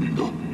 だ